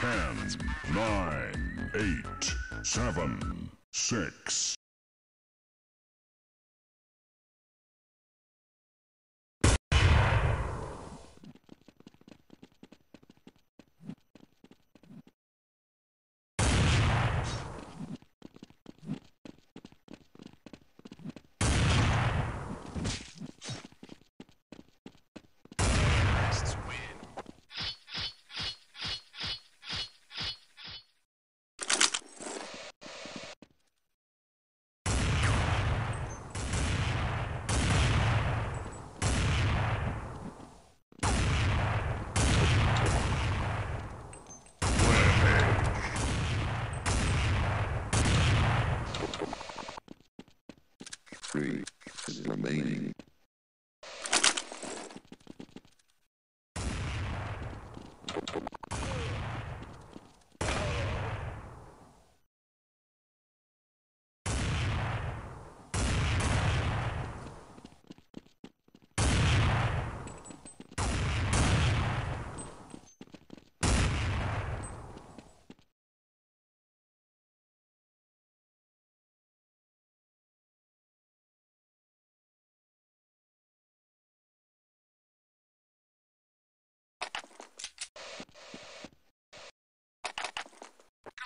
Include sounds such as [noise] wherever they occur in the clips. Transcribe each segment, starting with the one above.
10, 9, 8, 7, 6,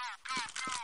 go, go, go.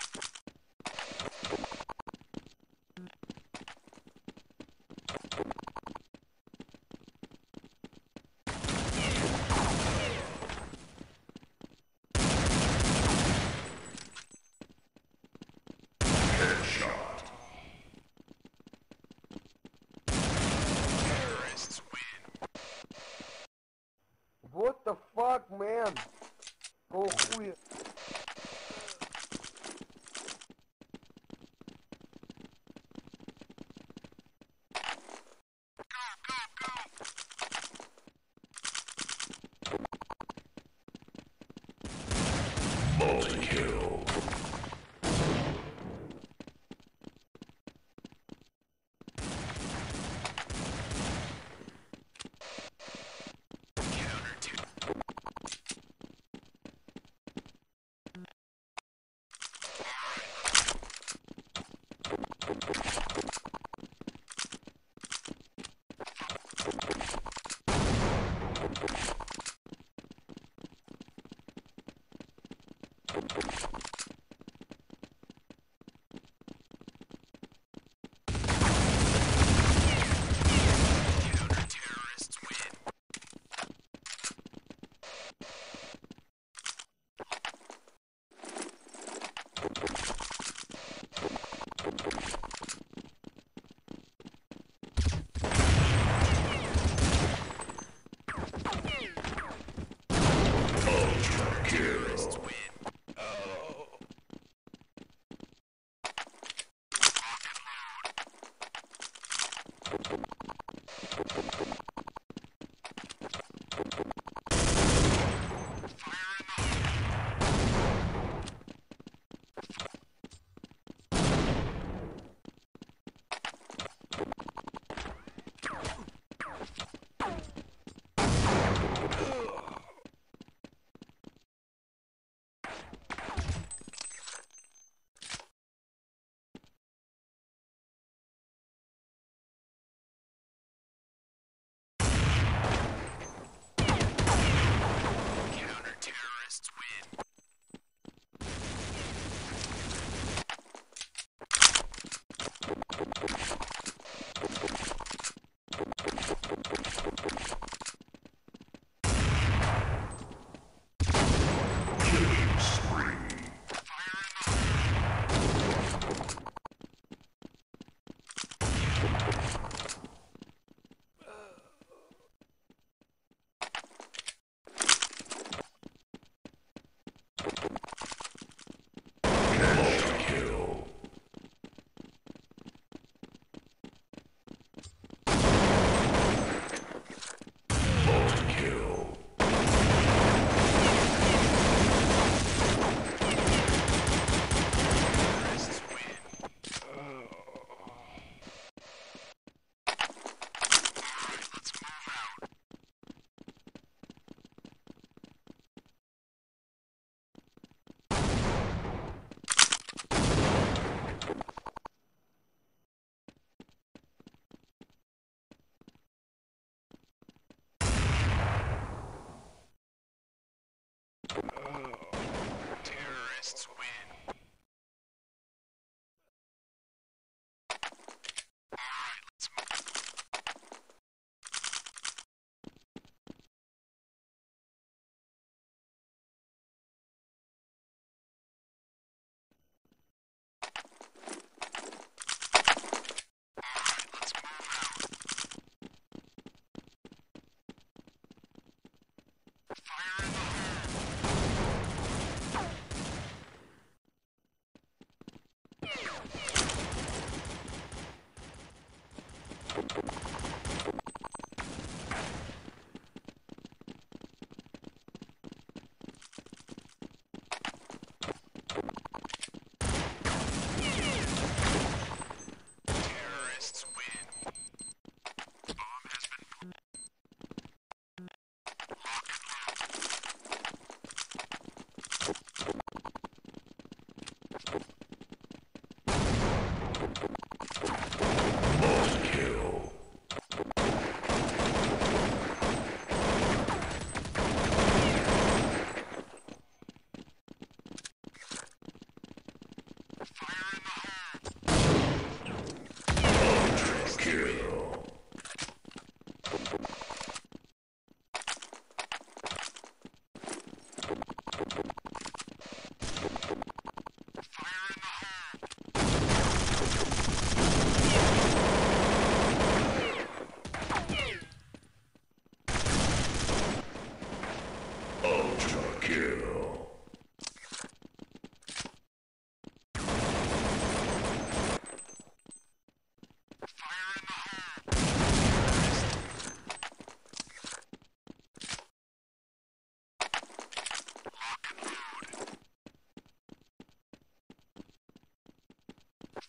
must win.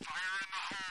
Fire in the hole!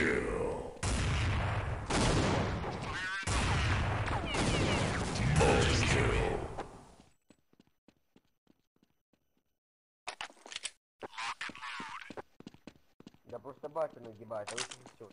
kill. Mob kill. Да просто батя нагибает, а вы все.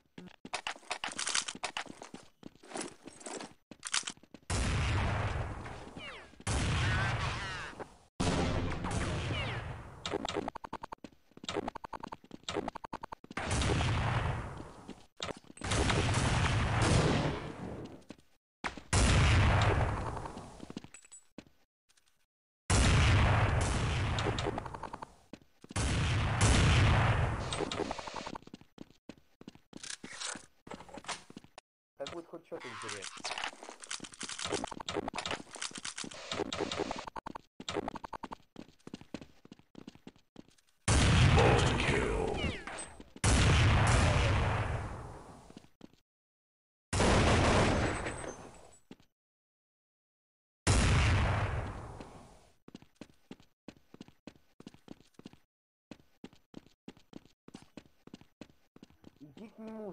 Будет хоть что-то интересно.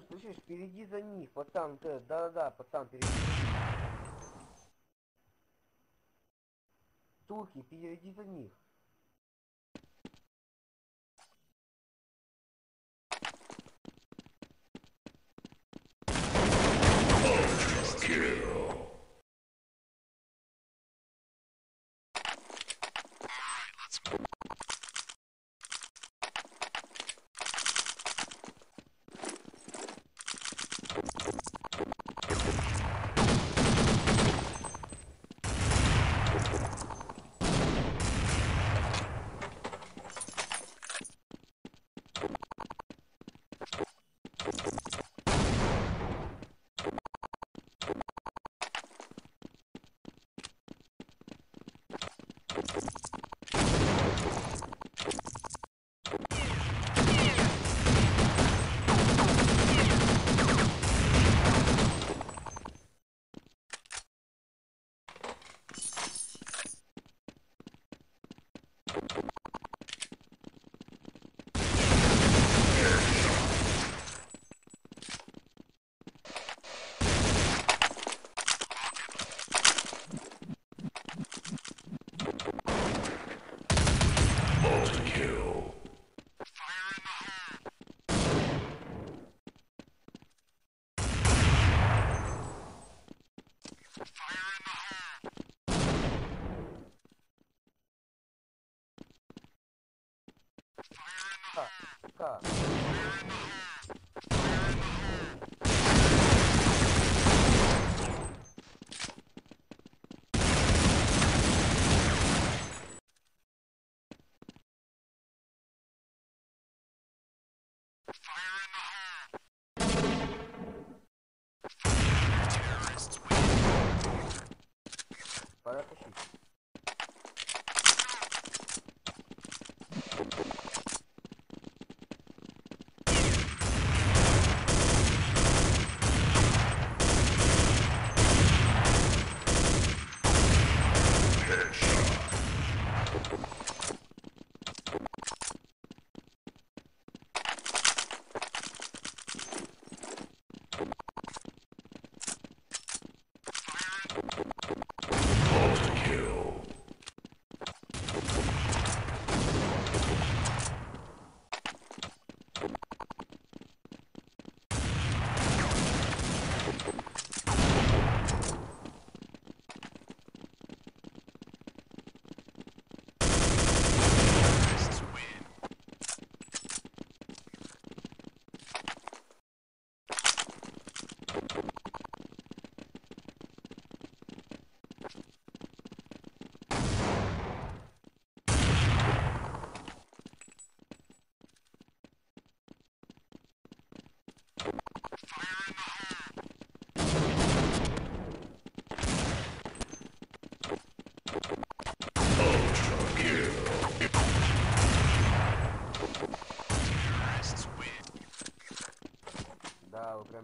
Слышишь, впереди за них, пацан, да-да-да, пацан, впереди. Турки, впереди за них. 그러니까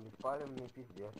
не спалим, не пиздец.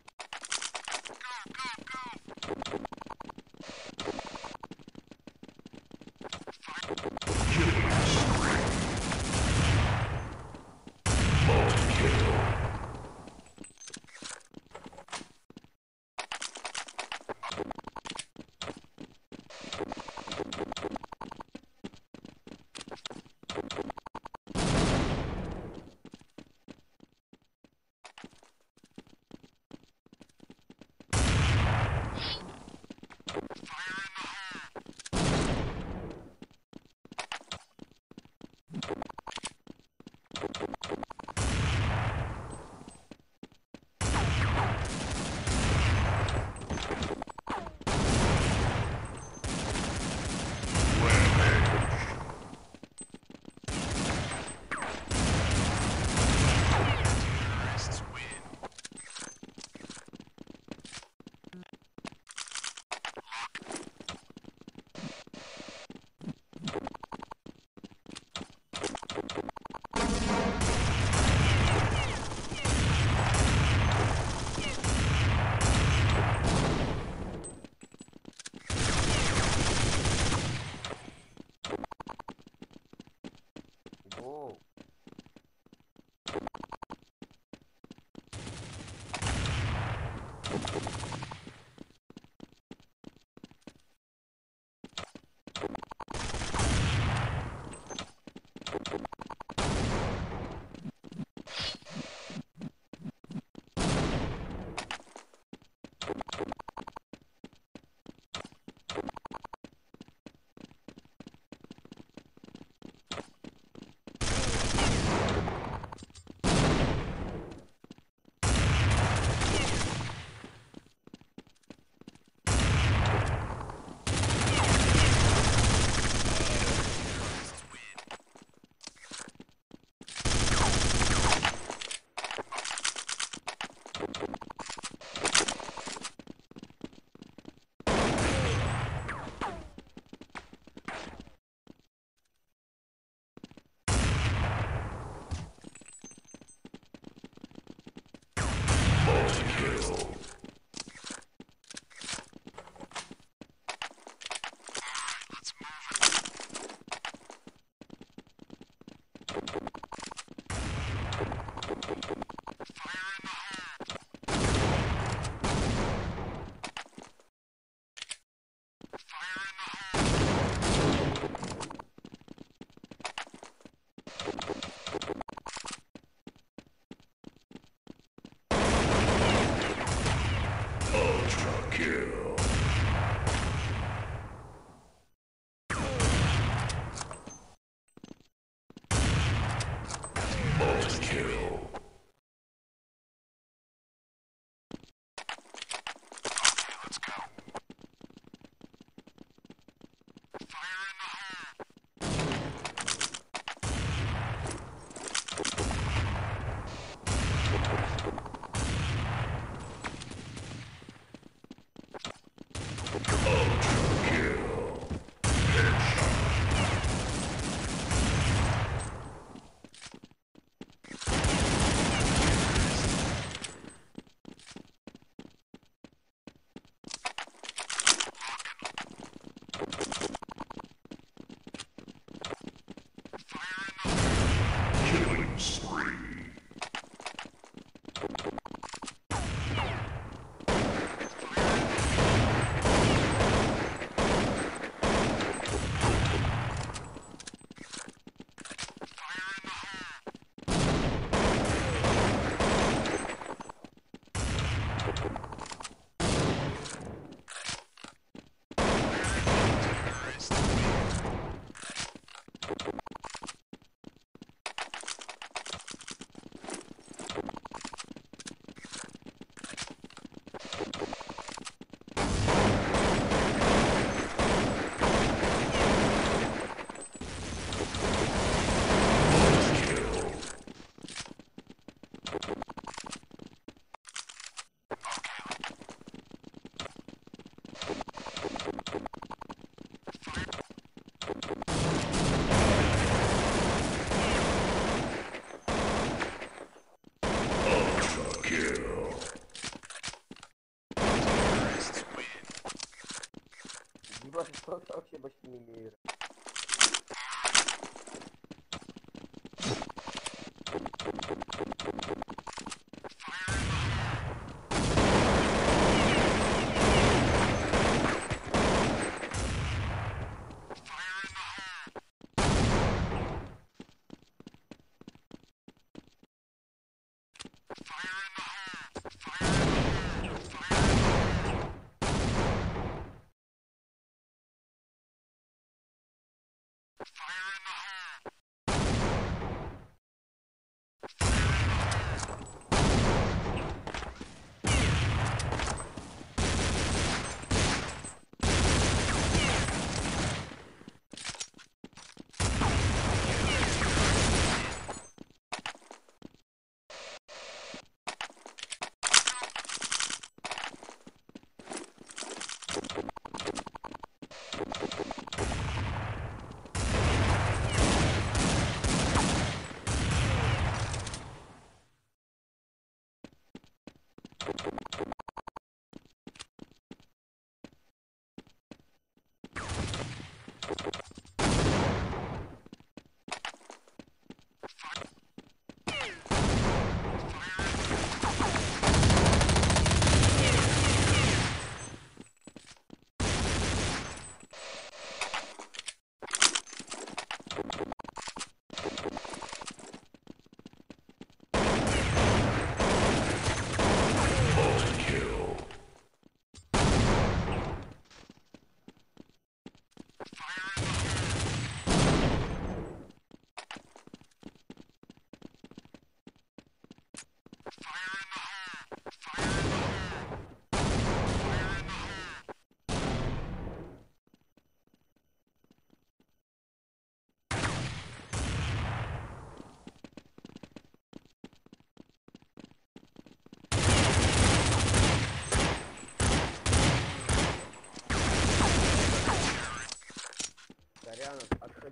вообще больше не верю.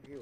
viu?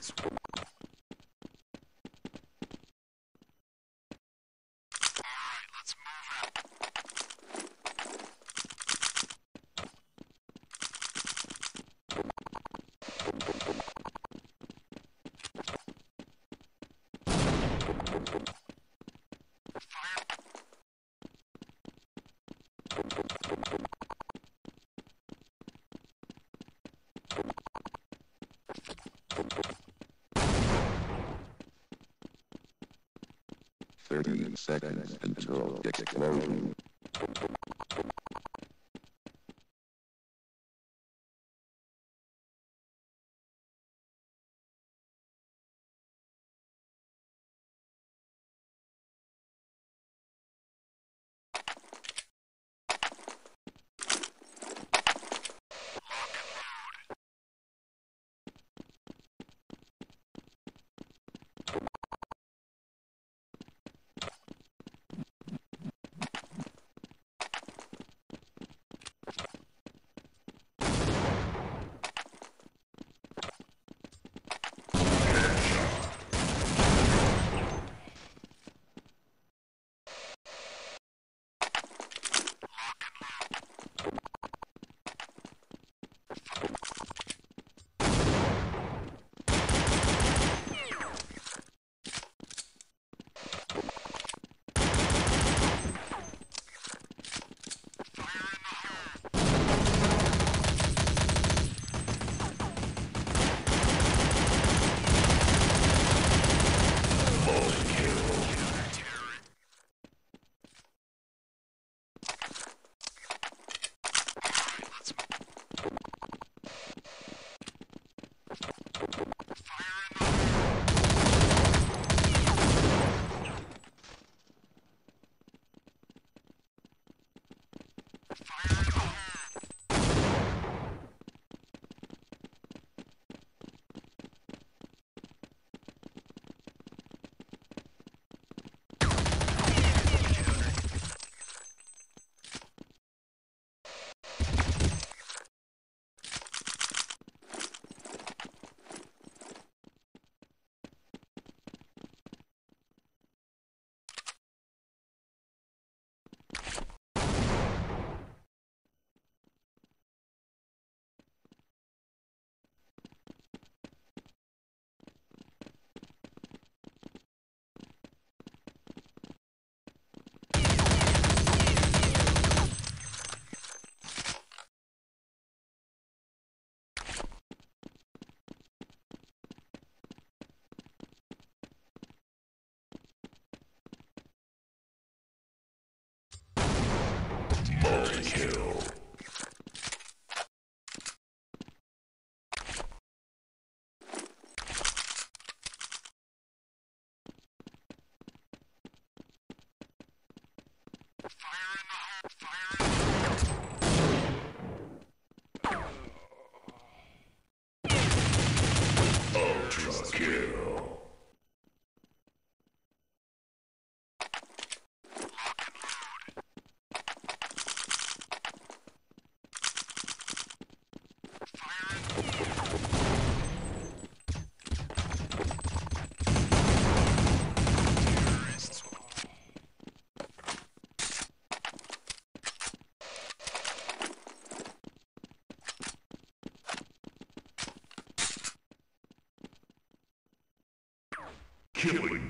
Alright, let's move out. Thirty seconds until explosion.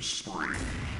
Spree.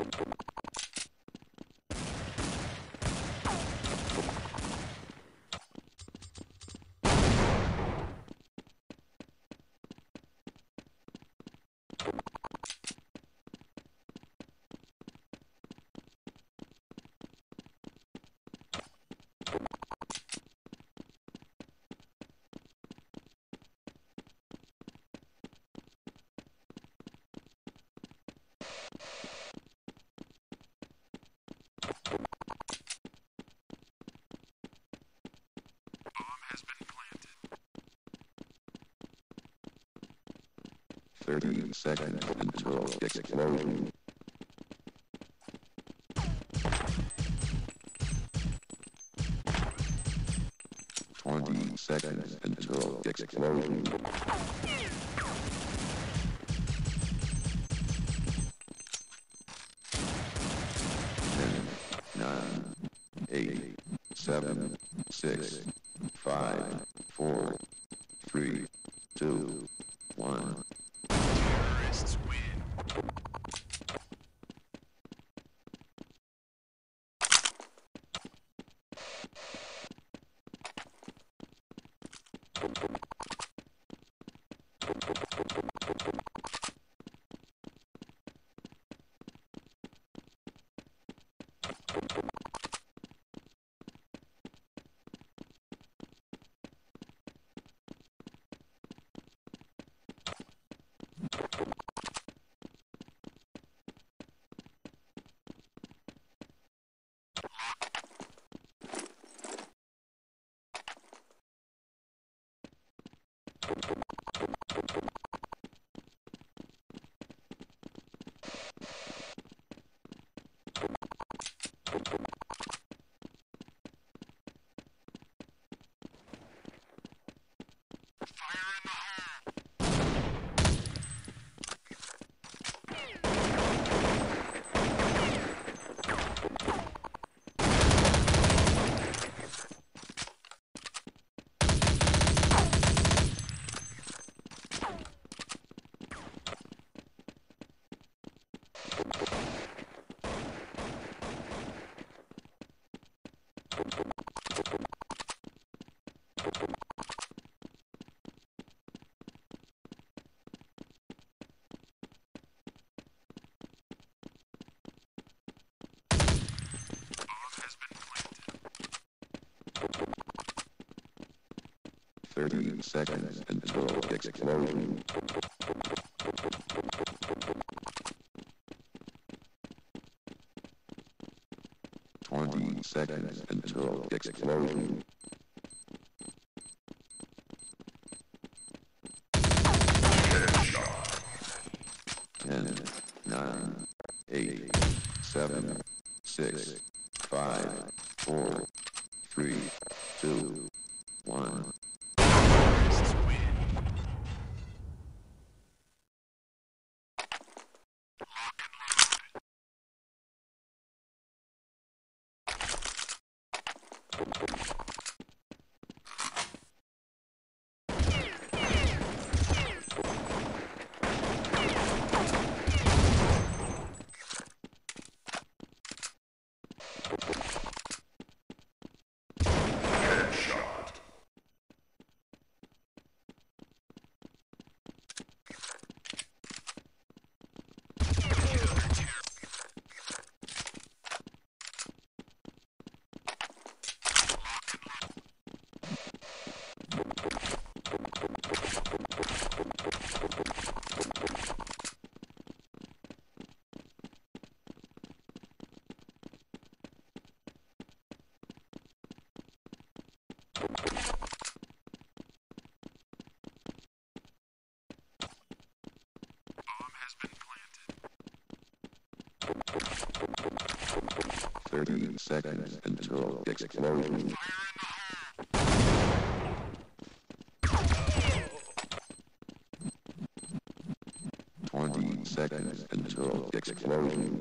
from [laughs] from 30 second control explosion. Twenty seconds until explosion. Ten, nine, eight, seven, six, five, four, three. 13 seconds until explosion. Twenty seconds until explosion. Ten, nine, eight, seven, six. 30 seconds until explosion. Twenty seconds until explosion.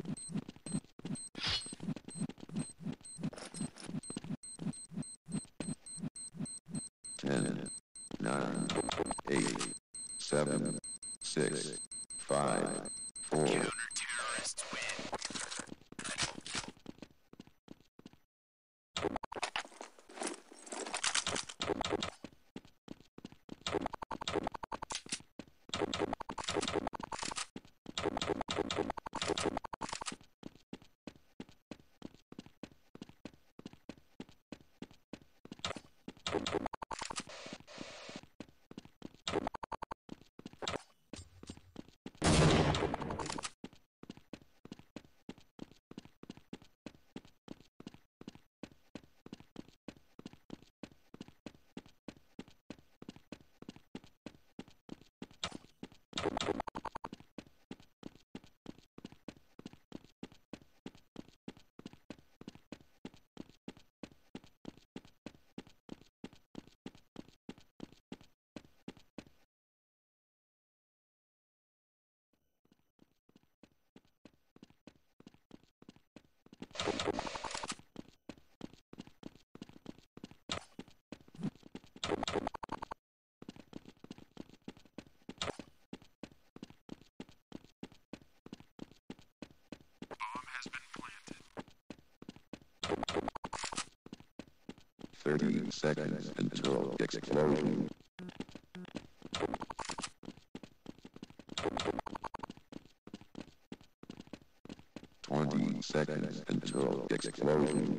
30 seconds until explosion. Twenty seconds until explosion.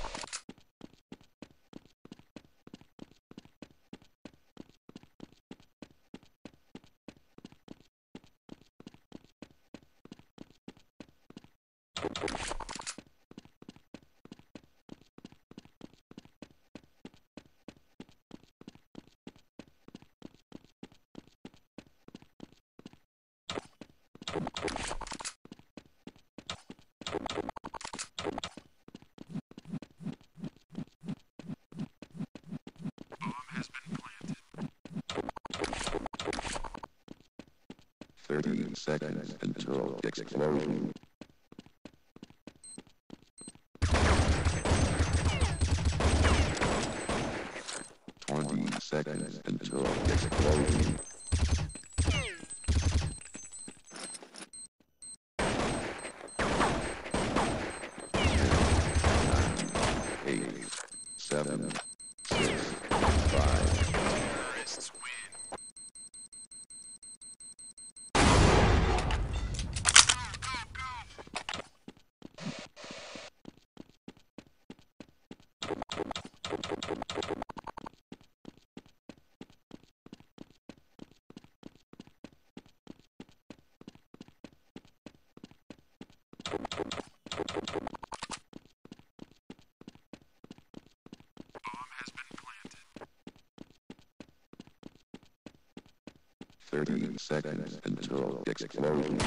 30 seconds until explosion. seconds until explosion.